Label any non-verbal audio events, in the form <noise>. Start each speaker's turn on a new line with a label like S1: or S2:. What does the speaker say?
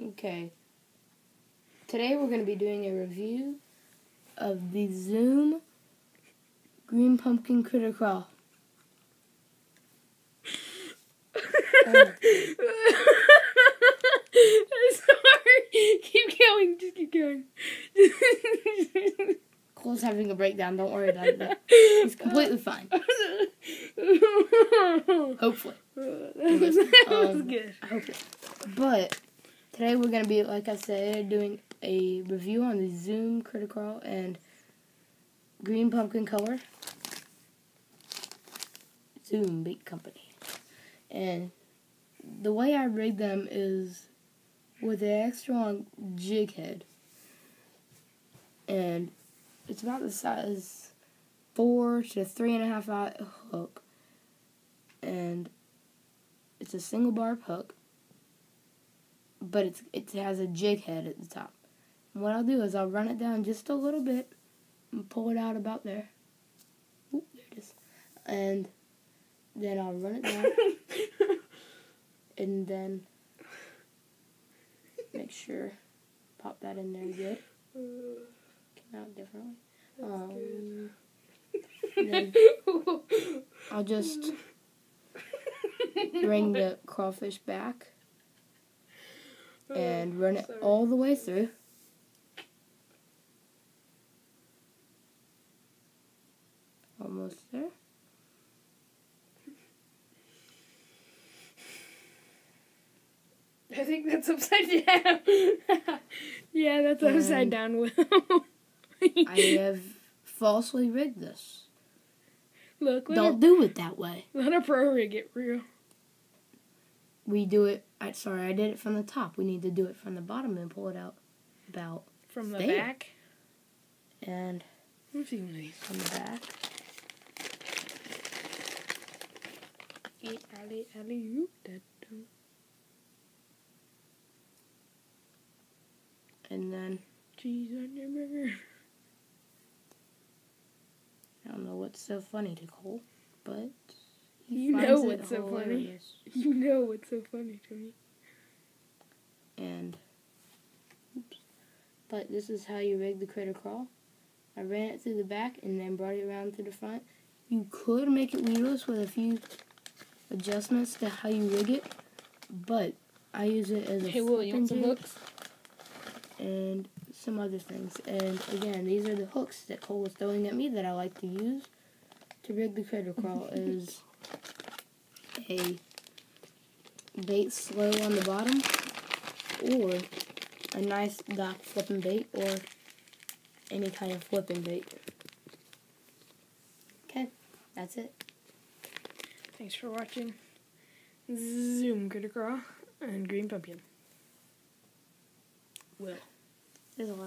S1: Okay. Today we're going to be doing a review of the Zoom Green Pumpkin Critter Craw.
S2: I'm sorry. Keep going. Just keep going.
S1: Cole's having a breakdown. Don't worry about it. He's completely fine. <laughs> Hopefully.
S2: that was, that was
S1: Um,
S2: good.
S1: I hope it. But today we're going to be, like I said, doing a review on the Zoom Critter Craw and Green Pumpkin Color. Zoom Bait Company. And the way I rig them is with an extra long jig head. And it's about the size four to three and a half out hook. And it's a single barb hook. But it's it has a jig head at the top. And what I'll do is I'll run it down just a little bit and pull it out about there. Oop, there it is. And then I'll run it down <laughs> and then make sure pop that in there good. Came out differently. Um, <laughs> then I'll just <laughs> bring the crawfish back Oh, and run it all the way through. Almost there.
S2: I think that's upside <laughs> down. yeah, that's upside down, Will.
S1: I <laughs> have falsely rigged this.
S2: Look,
S1: Don't do it that way.
S2: let a pro rig it real.
S1: We do it. I sorry, I did it from the top. We need to do it from the bottom and pull it out about
S2: From the
S1: There.
S2: back.
S1: and
S2: Let's see one of these.
S1: from the back.
S2: Eat alley, alley, oop, that do.
S1: And then
S2: Cheese on your burger.
S1: I don't know what's so funny to Cole, but
S2: You know what's so funny. You know what's so funny to me.
S1: And oops. But this is how you rig the critter craw. I ran it through the back and then brought it around to the front. You could make it weedless with a few adjustments to how you rig it, but I use it as a
S2: Hey, Will, you want some hooks?
S1: and some other things. And again, these are the hooks that Cole was throwing at me that I like to use to rig the critter craw <laughs> is a bait slow on the bottom or a nice dock flipping bait or any kind of flipping bait. Okay, that's it.
S2: Thanks for watching. Zoom Critter Craw and Green Pumpkin. Will.
S1: There's a lot.